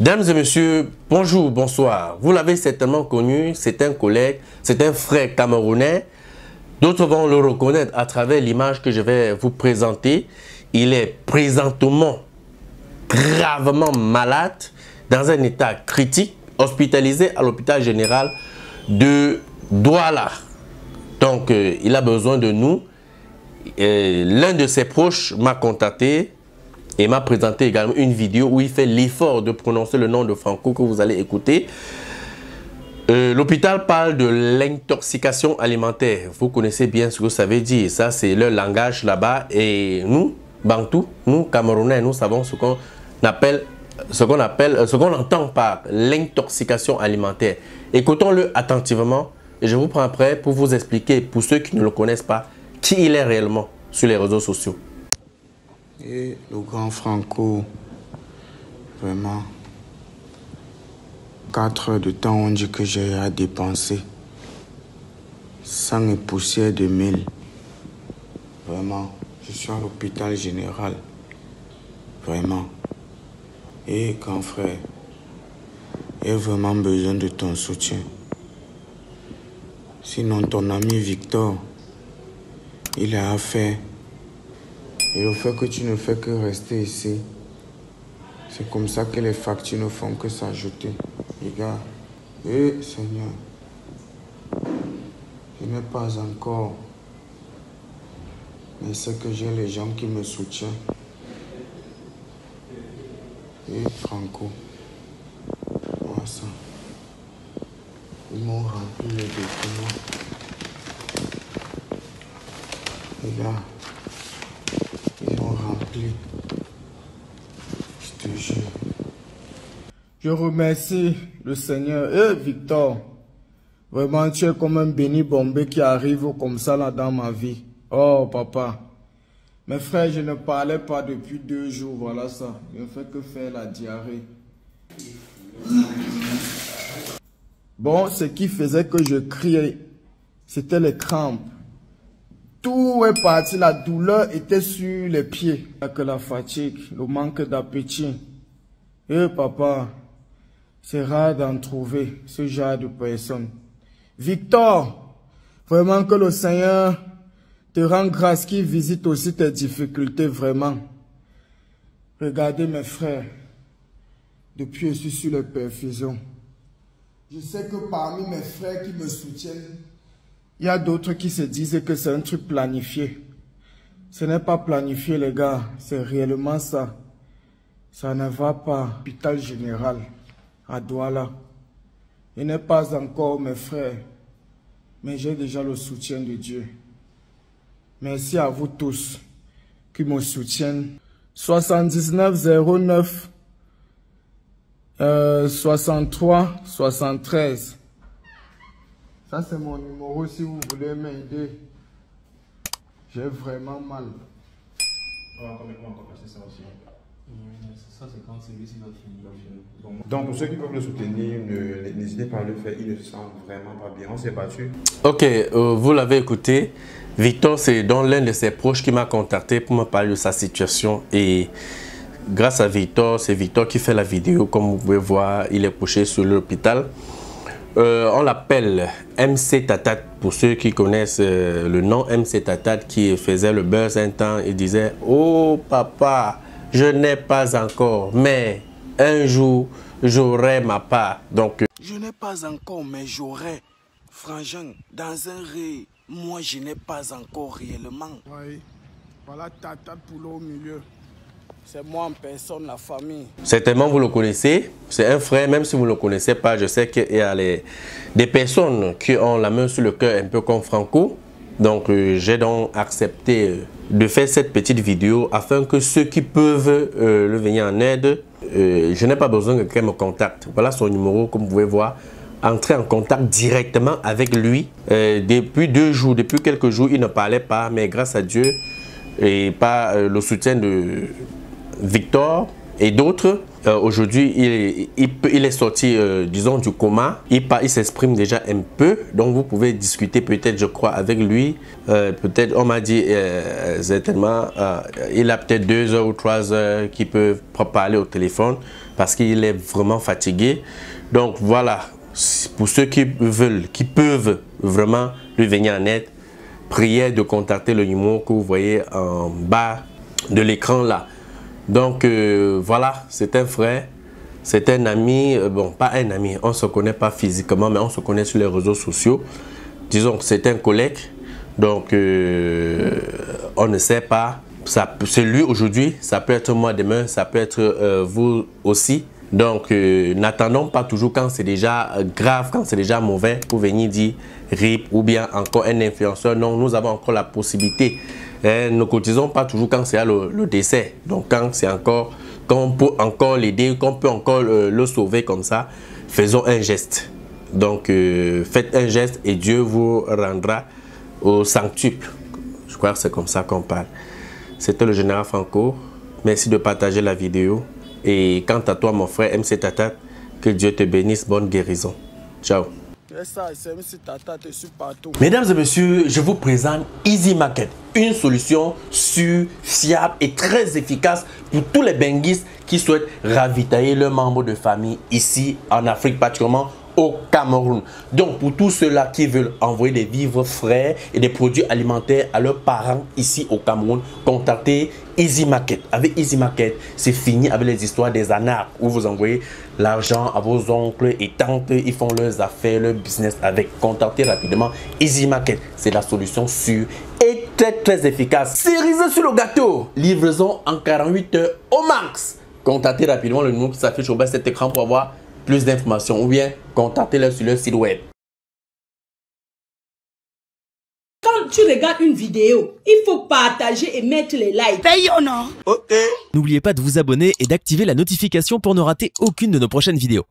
Dames et messieurs, bonjour, bonsoir. Vous l'avez certainement connu, c'est un collègue, c'est un frère camerounais. D'autres vont le reconnaître à travers l'image que je vais vous présenter. Il est présentement gravement malade, dans un état critique, hospitalisé à l'hôpital général de Douala. Donc, euh, il a besoin de nous. L'un de ses proches m'a contacté et m'a présenté également une vidéo où il fait l'effort de prononcer le nom de Franco que vous allez écouter. Euh, l'hôpital parle de l'intoxication alimentaire. Vous connaissez bien ce que ça veut dire. Ça, c'est le langage là-bas. Et nous, Bantou, nous, Camerounais, nous savons ce qu'on appelle, ce qu'on appelle, ce qu'on entend par l'intoxication alimentaire. Écoutons-le attentivement et je vous prends après pour vous expliquer, pour ceux qui ne le connaissent pas, qui il est réellement sur les réseaux sociaux. Et le grand Franco, vraiment, 4 heures de temps, on dit que j'ai à dépenser. Sang et poussière de mille. Vraiment, je suis à l'hôpital général. Vraiment. Et grand frère, j'ai vraiment besoin de ton soutien. Sinon, ton ami Victor, il a affaire. Et le fait que tu ne fais que rester ici, c'est comme ça que les factures ne font que s'ajouter. Regarde. Eh Seigneur, je n'ai pas encore. Mais c'est que j'ai les gens qui me soutiennent. Et eh, Franco, moi ça. Ils m'ont rempli les documents. Regarde. Ils Je te jure. Je remercie le Seigneur. Eh, Victor, vraiment, tu es comme un béni bombé qui arrive comme ça là dans ma vie. Oh, papa. Mes frères, je ne parlais pas depuis deux jours, voilà ça. Je ne fais que faire la diarrhée. Bon, ce qui faisait que je criais, c'était les crampes. Tout est parti, la douleur était sur les pieds. Que la fatigue, le manque d'appétit. Eh papa, c'est rare d'en trouver ce genre de personnes. Victor, vraiment que le Seigneur te rend grâce qu'il visite aussi tes difficultés, vraiment. Regardez mes frères, depuis je suis sur les perfusions. Je sais que parmi mes frères qui me soutiennent, il y a d'autres qui se disent que c'est un truc planifié. Ce n'est pas planifié, les gars, c'est réellement ça. Ça ne va pas. Hôpital général à Douala. Il n'est pas encore mes frères, mais j'ai déjà le soutien de Dieu. Merci à vous tous qui me soutiennent. 79 09 63 73. Ça, c'est mon numéro si vous voulez m'aider. J'ai vraiment mal. Donc, pour ceux qui peuvent le soutenir, n'hésitez pas à le faire. Il ne se sent vraiment pas bien. On s'est battu. Ok, euh, vous l'avez écouté. Victor, c'est donc l'un de ses proches qui m'a contacté pour me parler de sa situation. Et grâce à Victor, c'est Victor qui fait la vidéo. Comme vous pouvez voir, il est couché sur l'hôpital. Euh, on l'appelle MC Tatat pour ceux qui connaissent euh, le nom MC Tatat qui faisait le buzz un temps et disait Oh papa, je n'ai pas encore, mais un jour j'aurai ma part. Donc, euh, je n'ai pas encore, mais j'aurai. Frangin, dans un ré, moi je n'ai pas encore réellement. Oui, voilà Tatat pour au milieu. C'est moi en personne, la famille. Certainement, vous le connaissez. C'est un frère, même si vous ne le connaissez pas. Je sais qu'il y a des personnes qui ont la main sur le cœur, un peu comme Franco. Donc, euh, j'ai donc accepté euh, de faire cette petite vidéo afin que ceux qui peuvent euh, le venir en aide, je n'ai pas besoin que quelqu'un me contacte. Voilà son numéro, comme vous pouvez voir. Entrez en contact directement avec lui. depuis deux jours, depuis quelques jours, il ne parlait pas, mais grâce à Dieu et par le soutien de Victor et d'autres, euh, aujourd'hui, il, il, est sorti, euh, disons, du coma. Il, il s'exprime déjà un peu. Donc, vous pouvez discuter peut-être, je crois, avec lui. Euh, peut-être, on m'a dit, certainement, il a peut-être deux heures ou trois heures qu'il peut parler au téléphone. parce qu'il est vraiment fatigué. Donc voilà, pour ceux qui veulent, qui peuvent vraiment lui venir en aide, priez de contacter le numéro que vous voyez en bas de l'écran là. Donc euh, voilà, c'est un frère, c'est un ami, euh, bon pas un ami, on ne se connaît pas physiquement, mais on se connaît sur les réseaux sociaux. Disons que c'est un collègue, donc euh, on ne sait pas, c'est lui aujourd'hui, ça peut être moi demain, ça peut être vous aussi. Donc, n'attendons pas toujours quand c'est déjà grave, quand c'est déjà mauvais, pour venir dire RIP ou bien encore un influenceur. Non, nous avons encore la possibilité eh, ne cotisons pas toujours quand c'est le, le, décès. Donc quand c'est encore, quand on peut encore l'aider, qu'on peut encore le, sauver comme ça, faisons un geste. Donc euh, faites un geste et Dieu vous rendra au sanctuple. Je crois que c'est comme ça qu'on parle. C'était le général Franco. Merci de partager la vidéo. Et quant à toi, mon frère MC Tata, que Dieu te bénisse. Bonne guérison. Ciao. Mesdames et messieurs, je vous présente Easy Market, une solution sûre, fiable et très efficace pour tous les benguistes qui souhaitent ravitailler leurs membres de famille ici en Afrique, particulièrement au Cameroun. Donc pour tous ceux-là qui veulent envoyer des vivres frais et des produits alimentaires à leurs parents ici au Cameroun, contactez Easy Market. Avec Easy Market, c'est fini avec les histoires des anards où vous envoyez l'argent à vos oncles et tantes, ils font leurs affaires, leur business avec. Contactez rapidement Easy Market. C'est la solution sûre et très très efficace. Cerise sur le gâteau. Livraison en 48 heures au max. Contactez rapidement le numéro qui s'affiche au bas de cet écran pour avoir plus d'informations ou bien contactez-les sur leur site web. Quand tu regardes une vidéo, il faut partager et mettre les likes. Paye non Ok. N'oubliez pas de vous abonner et d'activer la notification pour ne rater aucune de nos prochaines vidéos.